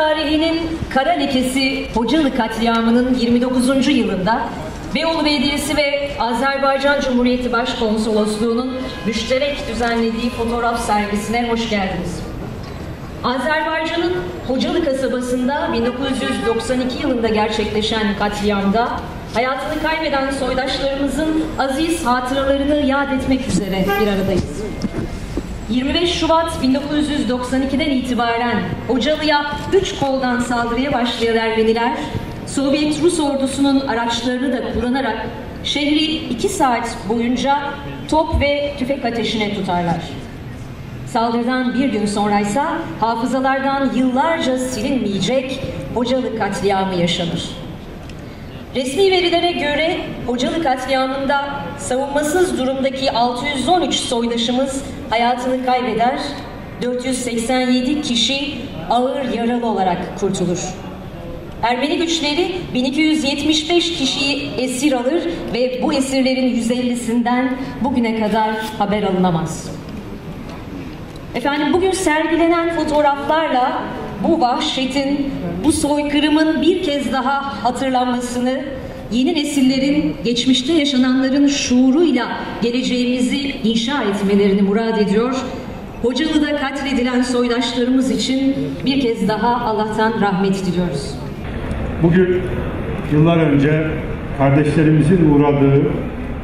tarihinin kara lekesi Hocalı katliamının 29. yılında Beyoğlu Belediyesi ve Azerbaycan Cumhuriyeti Başkonsolosluğu'nun müşterek düzenlediği fotoğraf sergisine hoş geldiniz. Azerbaycan'ın Hocalı kasabasında 1992 yılında gerçekleşen katliamda hayatını kaybeden soydaşlarımızın aziz hatıralarını yad etmek üzere bir aradayız. 25 Şubat 1992'den itibaren Hocalı'ya üç koldan saldırıya başlayan Ermeniler, Sovyet Rus ordusunun araçlarını da kullanarak şehri iki saat boyunca top ve tüfek ateşine tutarlar. Saldırıdan bir gün sonraysa hafızalardan yıllarca silinmeyecek Hocalı katliamı yaşanır. Resmi verilere göre Hocalı katliamında savunmasız durumdaki 613 soydaşımız hayatını kaybeder, 487 kişi ağır yaralı olarak kurtulur. Ermeni güçleri 1275 kişiyi esir alır ve bu esirlerin 150'sinden bugüne kadar haber alınamaz. Efendim bugün sergilenen fotoğraflarla bu vahşetin, bu soykırımın bir kez daha hatırlanmasını, yeni nesillerin geçmişte yaşananların şuuruyla geleceğimizi inşa etmelerini murad ediyor. Hocalı'da katledilen soydaşlarımız için bir kez daha Allah'tan rahmet diliyoruz. Bugün yıllar önce kardeşlerimizin uğradığı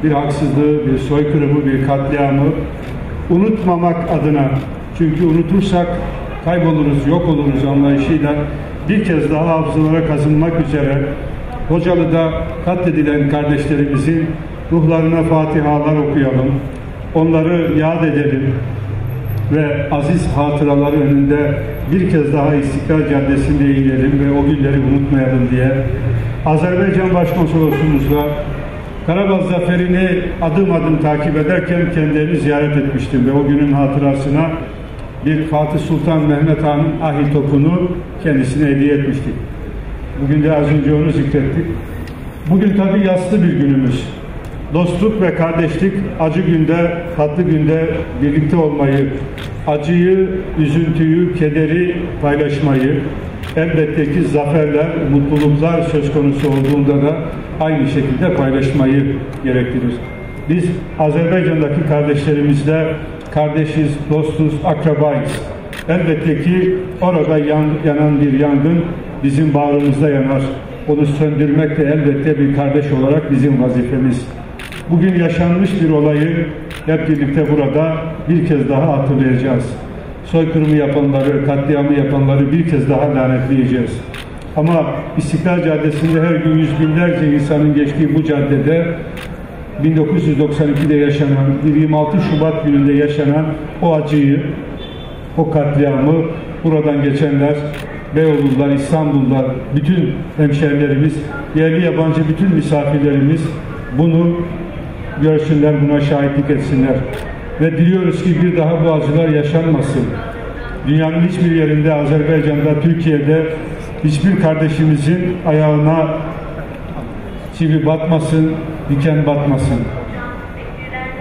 bir haksızlığı, bir soykırımı, bir katliamı unutmamak adına çünkü unutursak kayboluruz, yok oluruz anlayışıyla bir kez daha hafızalara kazınmak üzere Hocalı'da katledilen kardeşlerimizin ruhlarına fatihalar okuyalım, onları yad edelim ve aziz hatıraları önünde bir kez daha İstiklal Caddesi'nde eğilelim ve o günleri unutmayalım diye Azerbaycan Başkonsolosluğumuzla Karabağ zaferini adım adım takip ederken kendilerini ziyaret etmiştim ve o günün hatırasına bir Fatih Sultan Mehmet Han'ın ahi topunu kendisine hediye etmiştik. Bugün de az önce onu zikrettik. Bugün tabii yaslı bir günümüz. Dostluk ve kardeşlik acı günde, tatlı günde birlikte olmayı, acıyı, üzüntüyü, kederi paylaşmayı, elbette ki zaferler, mutluluklar söz konusu olduğunda da aynı şekilde paylaşmayı gerektirir. Biz Azerbaycan'daki kardeşlerimizle kardeşiz, dostuz, akrabayız. Elbette ki orada yan, yanan bir yangın bizim bağrımızda yanar. Onu söndürmek de elbette bir kardeş olarak bizim vazifemiz. Bugün yaşanmış bir olayı hep birlikte burada bir kez daha hatırlayacağız. Soykırımı yapanları, katliamı yapanları bir kez daha lanetleyeceğiz. Ama İstiklal Caddesi'nde her gün yüz binlerce insanın geçtiği bu caddede 1992'de yaşanan, 26 Şubat gününde yaşanan o acıyı, o katliamı buradan geçenler, Beyoğlu'lular, İstanbul'da bütün hemşerilerimiz, yerli yabancı bütün misafirlerimiz bunu görsünler, buna şahitlik etsinler. Ve diliyoruz ki bir daha bu acılar yaşanmasın. Dünyanın hiçbir yerinde, Azerbaycan'da, Türkiye'de hiçbir kardeşimizin ayağına çivi batmasın, diken batmasın.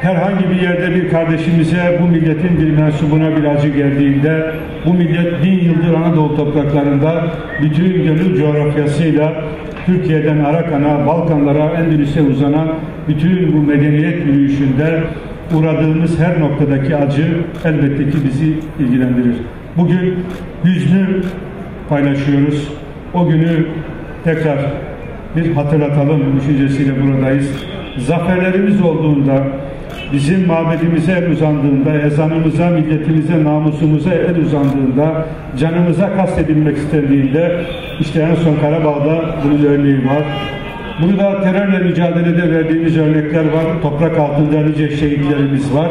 Herhangi bir yerde bir kardeşimize bu milletin bir mensubuna bir acı geldiğinde bu millet bin yıldır Anadolu topraklarında bütün gönül coğrafyasıyla Türkiye'den Arakan'a, Balkanlara, Endülüs'e uzanan bütün bu medeniyet yürüyüşünde uğradığımız her noktadaki acı elbette ki bizi ilgilendirir. Bugün hüznü paylaşıyoruz. O günü tekrar bir hatırlatalım düşüncesiyle buradayız. Zaferlerimiz olduğunda, bizim mabedimize el uzandığında, ezanımıza, milletimize, namusumuza el uzandığında, canımıza kastedilmek istendiğinde, işte en son Karabağ'da bunun örneği var. Burada terörle mücadelede verdiğimiz örnekler var. Toprak altında nice şehitlerimiz var.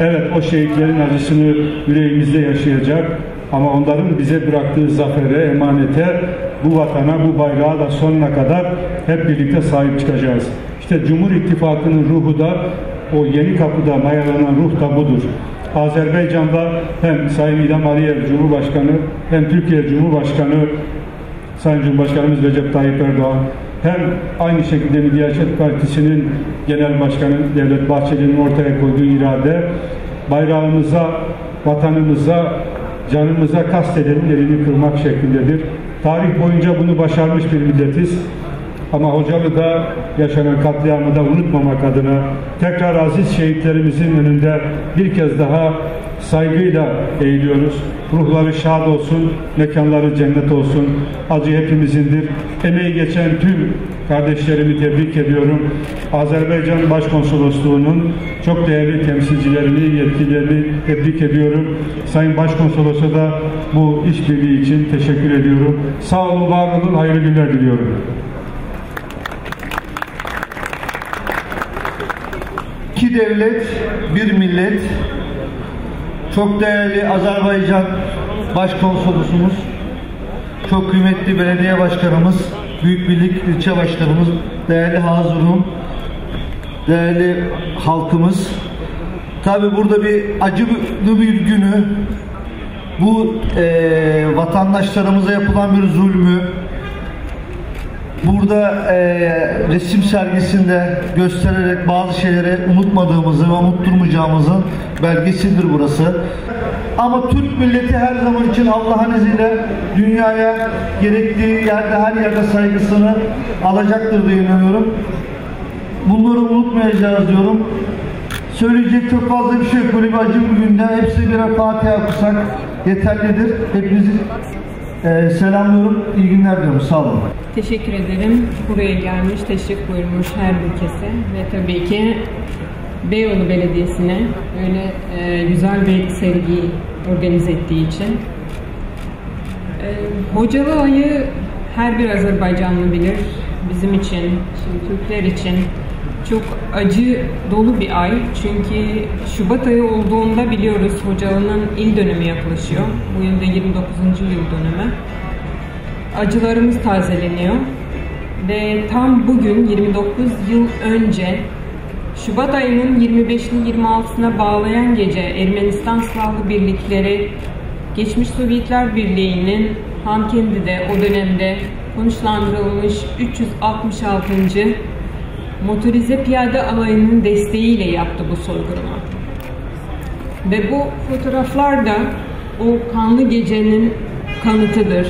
Evet o şehitlerin acısını yüreğimizde yaşayacak. Ama onların bize bıraktığı zafere, emanete, bu vatana, bu bayrağa da sonuna kadar hep birlikte sahip çıkacağız. İşte Cumhur İttifakı'nın ruhu da o yeni kapıda mayalanan ruh da budur. Azerbaycan'da hem Sayın İlham Aliyev Cumhurbaşkanı hem Türkiye Cumhurbaşkanı Sayın Cumhurbaşkanımız Recep Tayyip Erdoğan hem aynı şekilde Milliyetçi Partisi'nin Genel Başkanı Devlet Bahçeli'nin ortaya koyduğu irade bayrağımıza, vatanımıza canımıza kastedenin elini kırmak şeklindedir. Tarih boyunca bunu başarmış bir milletiz. Ama Hocalı'da yaşanan katliamı da unutmamak adına tekrar aziz şehitlerimizin önünde bir kez daha saygıyla eğiliyoruz. Ruhları şad olsun, mekanları cennet olsun. Acı hepimizindir. Emeği geçen tüm kardeşlerimi tebrik ediyorum. Azerbaycan Başkonsolosluğu'nun çok değerli temsilcilerini, yetkililerini tebrik ediyorum. Sayın Başkonsolos'a da bu işbirliği için teşekkür ediyorum. Sağ olun, var olun, hayırlı günler diliyorum. İki devlet, bir millet. Çok değerli Azerbaycan Başkonsolosumuz, çok kıymetli belediye başkanımız, Büyük Birlik ilçe başkanımız, değerli Hazurum, değerli halkımız. Tabi burada bir acılı bir günü, bu e, vatandaşlarımıza yapılan bir zulmü, burada e, resim sergisinde göstererek bazı şeyleri unutmadığımızı ve unutturmayacağımızın belgesidir burası. Ama Türk milleti her zaman için Allah'ın izniyle dünyaya gerektiği yerde her yerde saygısını alacaktır diye inanıyorum. Bunları unutmayacağız diyorum. Söyleyecek çok fazla bir şey yok. Böyle bir acı bir günde hepsi birer Fatiha okusak yeterlidir. Hepinizi e, selamlıyorum. İyi günler diliyorum. Sağ olun. Teşekkür ederim. Buraya gelmiş, teşrif buyurmuş her ülkesi ve tabii ki Beyoğlu Belediyesi'ne öyle e, güzel bir sergi organize ettiği için. E, Hocalı Ayı her bir Azerbaycanlı bilir. Bizim için, şimdi Türkler için çok acı dolu bir ay. Çünkü Şubat ayı olduğunda biliyoruz Hocalı'nın il dönümü yaklaşıyor. Bu yılda 29. yıl dönümü acılarımız tazeleniyor. Ve tam bugün 29 yıl önce Şubat ayının 25'ini 26'sına bağlayan gece Ermenistan Silahlı Birlikleri geçmiş Sovyetler Birliği'nin Hankendi'de o dönemde konuşlandırılmış 366. motorize piyade alayının desteğiyle yaptı bu soygunu. Ve bu fotoğraflar da o kanlı gecenin kanıtıdır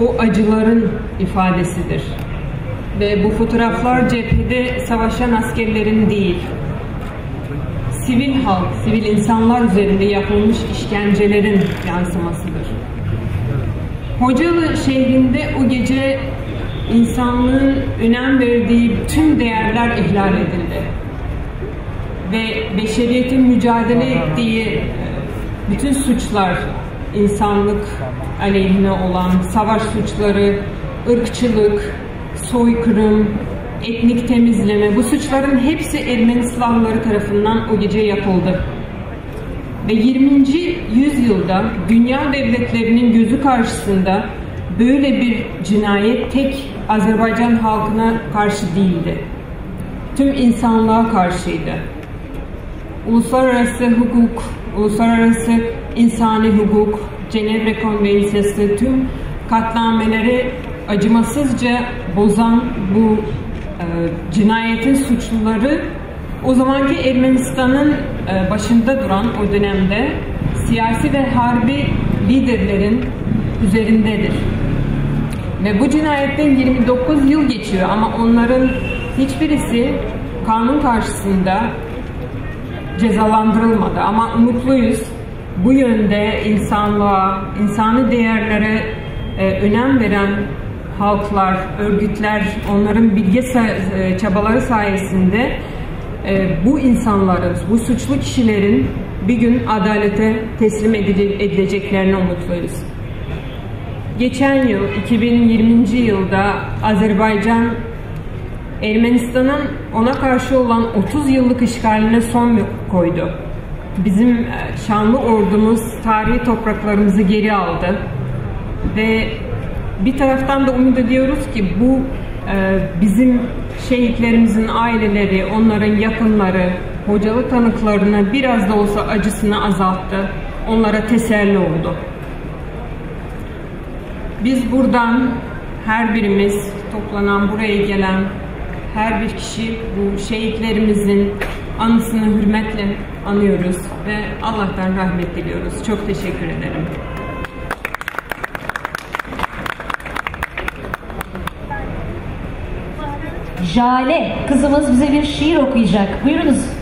o acıların ifadesidir. Ve bu fotoğraflar cephede savaşan askerlerin değil, sivil halk, sivil insanlar üzerinde yapılmış işkencelerin yansımasıdır. Hocalı şehrinde o gece insanlığın önem verdiği tüm değerler ihlal edildi. Ve beşeriyetin mücadele ettiği bütün suçlar insanlık aleyhine olan savaş suçları, ırkçılık, soykırım, etnik temizleme bu suçların hepsi Ermeni silahları tarafından o gece yapıldı. Ve 20. yüzyılda dünya devletlerinin gözü karşısında böyle bir cinayet tek Azerbaycan halkına karşı değildi. Tüm insanlığa karşıydı. Uluslararası hukuk, uluslararası insani hukuk, Cenevre Konvensiyası tüm katnameleri acımasızca bozan bu e, cinayetin suçluları o zamanki Ermenistan'ın e, başında duran o dönemde siyasi ve harbi liderlerin üzerindedir. Ve bu cinayetten 29 yıl geçiyor ama onların hiçbirisi kanun karşısında cezalandırılmadı. Ama umutluyuz bu yönde insanlığa, insani değerlere e, önem veren halklar, örgütler, onların bilge e, çabaları sayesinde e, bu insanların, bu suçlu kişilerin bir gün adalete teslim edileceklerine umutluyuz. Geçen yıl, 2020 yılda Azerbaycan Ermenistan'ın ona karşı olan 30 yıllık işgaline son koydu bizim e, şanlı ordumuz tarihi topraklarımızı geri aldı. Ve bir taraftan da umut ediyoruz ki bu e, bizim şehitlerimizin aileleri, onların yakınları, hocalı tanıklarına biraz da olsa acısını azalttı. Onlara teselli oldu. Biz buradan her birimiz toplanan buraya gelen her bir kişi bu şehitlerimizin anısını hürmetle anıyoruz ve Allah'tan rahmet diliyoruz. Çok teşekkür ederim. Jale kızımız bize bir şiir okuyacak. Buyurunuz.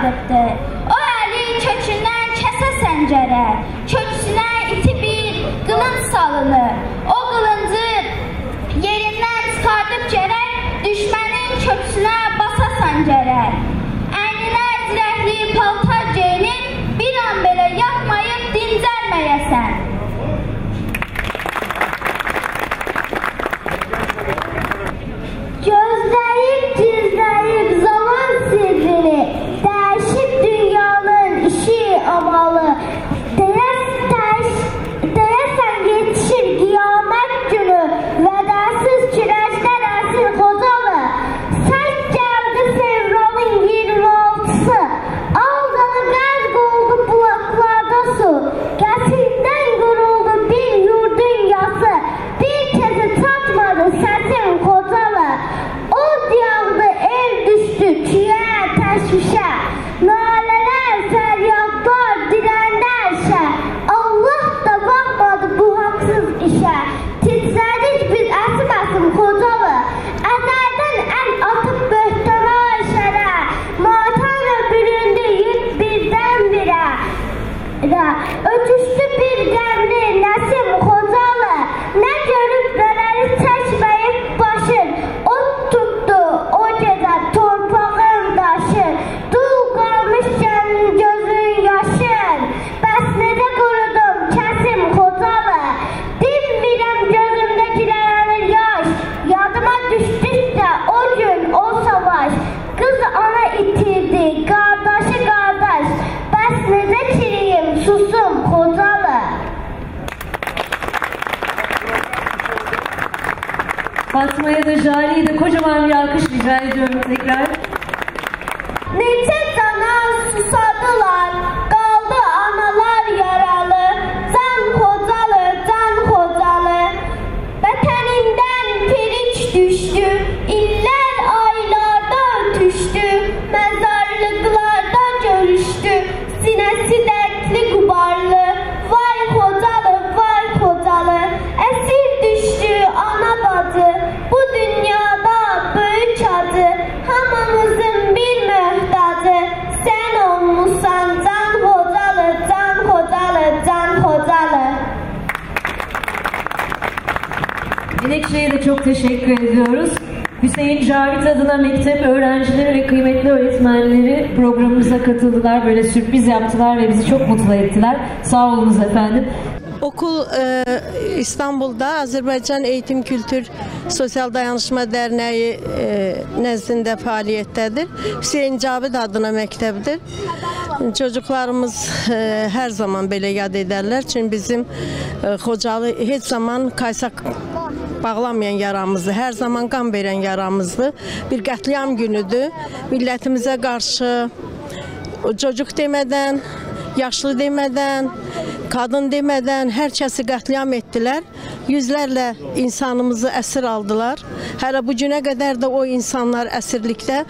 Əl uzadıbdır. O əli kökündən kəsə səncərə, köksünə iti bir qılınc salınır. O qılıncı yerindən çıxardıb gərək düşmənin köksünə basa səncərək. Fatma'ya da Jale'ye de kocaman bir alkış rica ediyorum tekrar. Teşekkür ediyoruz. Hüseyin Cavit adına mektep öğrencileri ve kıymetli öğretmenleri programımıza katıldılar. Böyle sürpriz yaptılar ve bizi çok mutlu ettiler. Sağ olunuz efendim. Okul e, İstanbul'da Azərbaycan Eğitim Kültür Sosial Dayanışma Dərnəyi e, nəzdində fəaliyyətdədir. Hüseyin Cavid adına məktəbdir. Çocuklarımız e, hər zaman belə yad edərlər. Çünki bizim e, Xocalı heç zaman Kaysaq bağlamayan yaramızdır. Hər zaman qan verən yaramızdır. Bir qətliam günüdür. Millətimizə qarşı çocuk demədən, yaşlı demədən, qadın demədən hər kəsi qətliam etdilər. Yüzlərlə insanımızı əsir aldılar. Hələ bu günə qədər də o insanlar əsirlikdə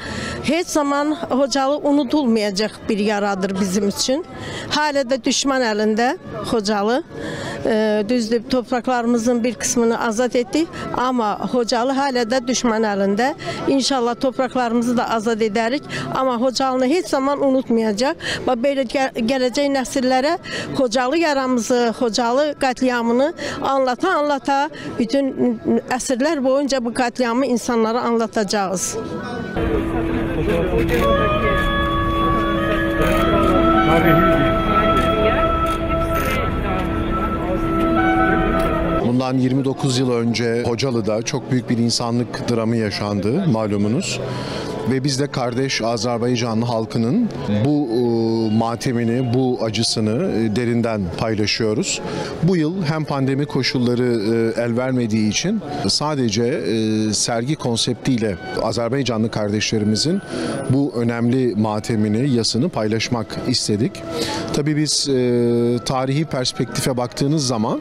heç zaman Xocalı unudulmayacaq bir yaradır bizim üçün. Hələ də düşmən əlində Xocalı. E, düzdür, torpaqlarımızın bir qismini azad etdik, amma Xocalı hələ də düşmən əlində. İnşallah torpaqlarımızı da azad edərik, amma Xocalını heç zaman unutmayacaq. Və belə gəl gələcək nəsillərə Xocalı yaramızı, Xocalı qətliamını anlata anlata bütün əsrlər boyunca bu qətliamı insanlara anlatacağız. Bundan 29 yıl önce Hocalı'da çok büyük bir insanlık dramı yaşandı malumunuz. Ve biz de kardeş Azerbaycanlı halkının bu e, matemini, bu acısını e, derinden paylaşıyoruz. Bu yıl hem pandemi koşulları e, el vermediği için sadece e, sergi konseptiyle Azerbaycanlı kardeşlerimizin bu önemli matemini, yasını paylaşmak istedik. Tabii biz tarihi perspektife baktığınız zaman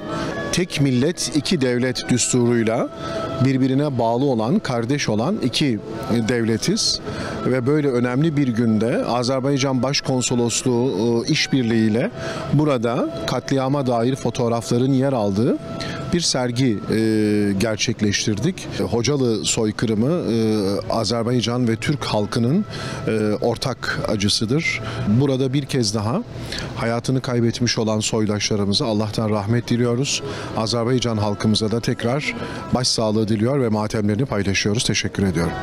tek millet iki devlet düsturuyla birbirine bağlı olan, kardeş olan iki devletiz ve böyle önemli bir günde Azerbaycan Başkonsolosluğu e, işbirliğiyle burada katliama dair fotoğrafların yer aldığı bir sergi e, gerçekleştirdik. Hocalı soykırımı e, Azerbaycan ve Türk halkının e, ortak acısıdır. Burada bir kez daha hayatını kaybetmiş olan soydaşlarımıza Allah'tan rahmet diliyoruz. Azerbaycan halkımıza da tekrar başsağlığı diliyor ve matemlerini paylaşıyoruz. Teşekkür ediyorum.